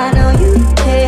I know you care.